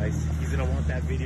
guys. He's gonna want that video.